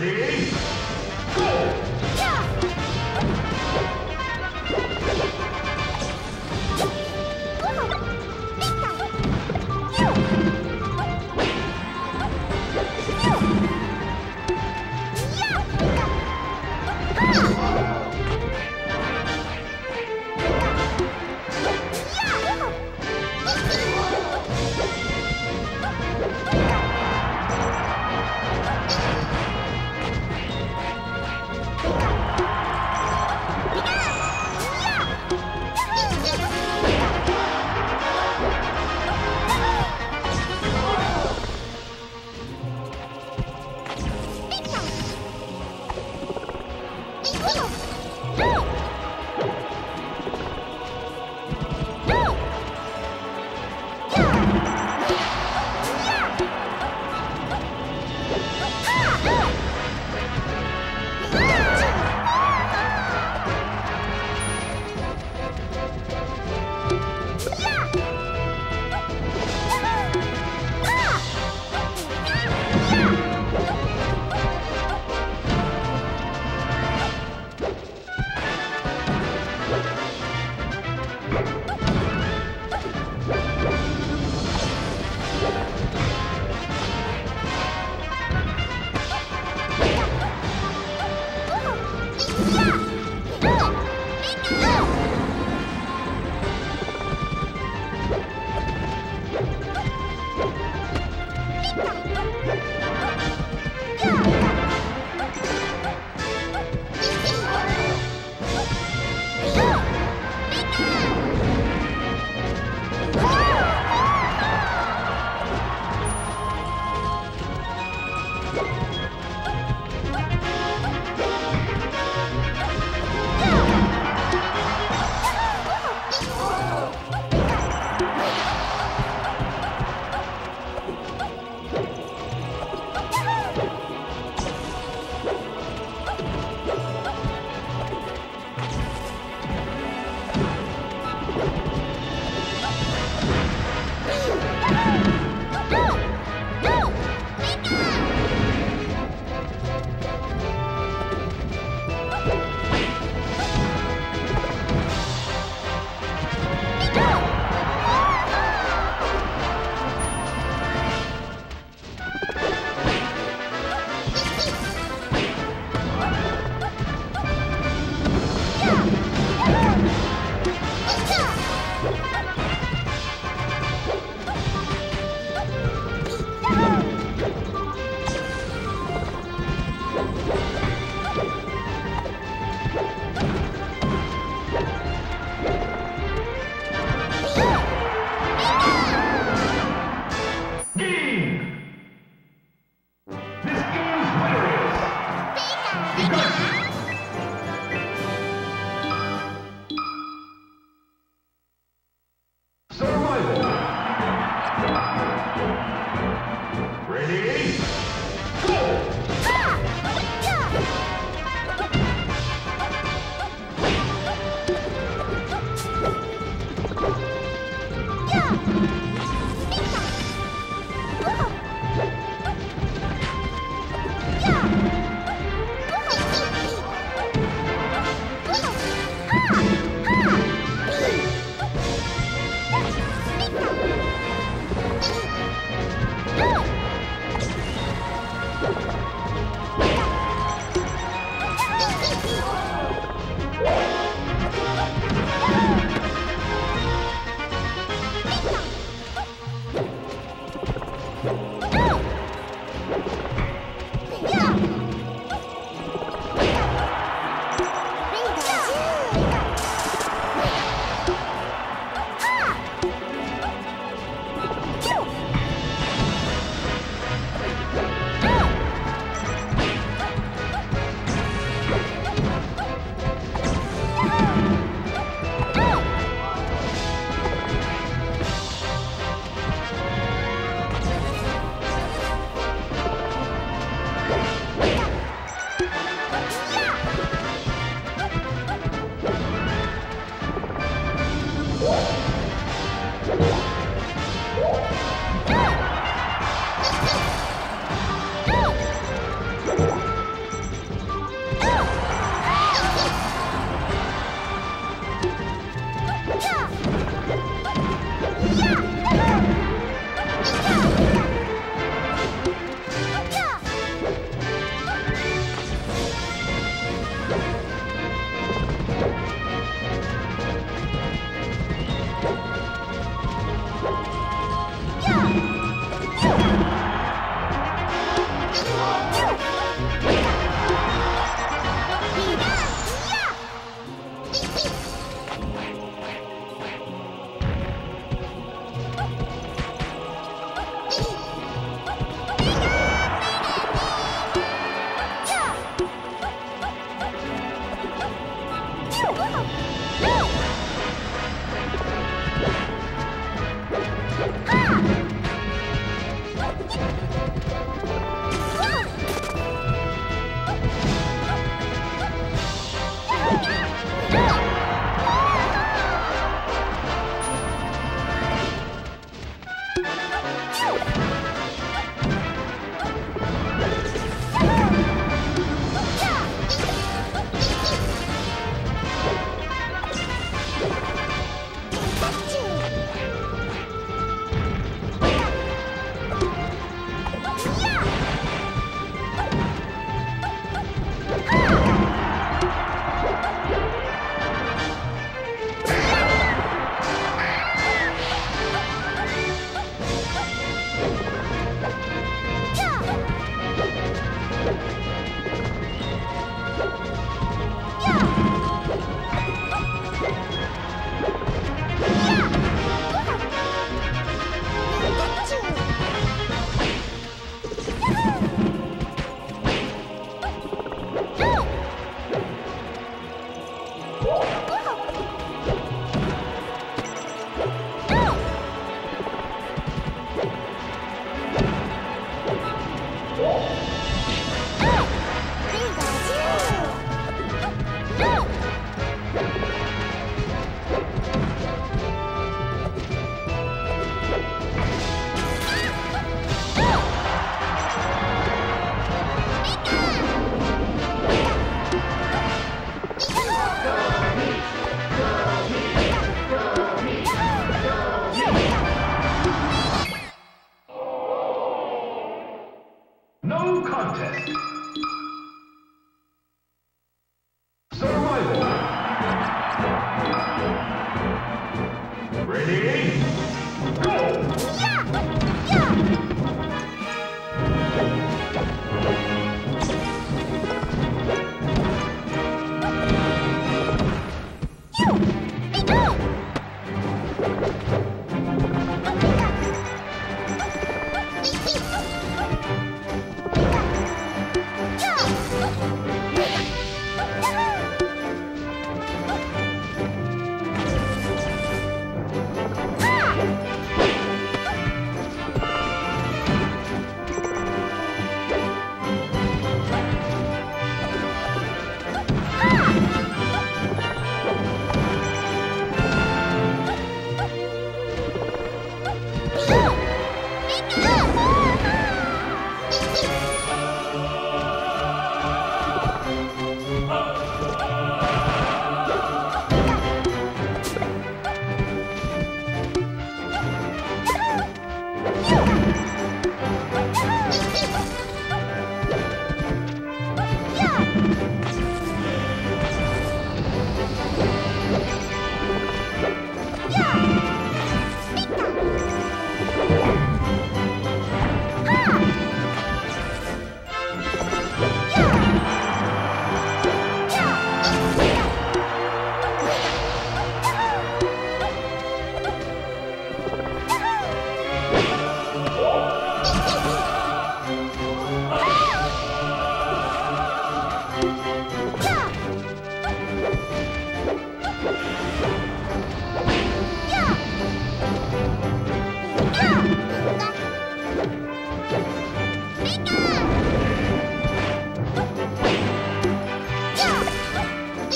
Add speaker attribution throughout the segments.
Speaker 1: Ready?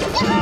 Speaker 1: Let me go!